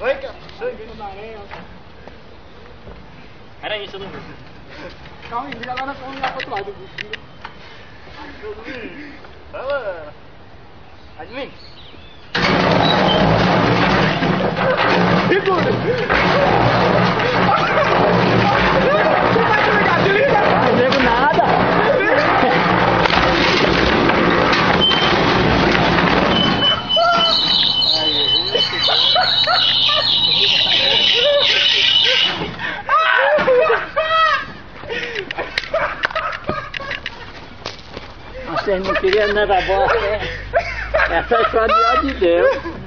Sangue, sangue. Era isso, eu não vi. Calma aí, vira lá na corrida lá pro outro lado. Vai lá. Admin. Segura! Vocês não queriam nada né? Essa é só de ó de Deus.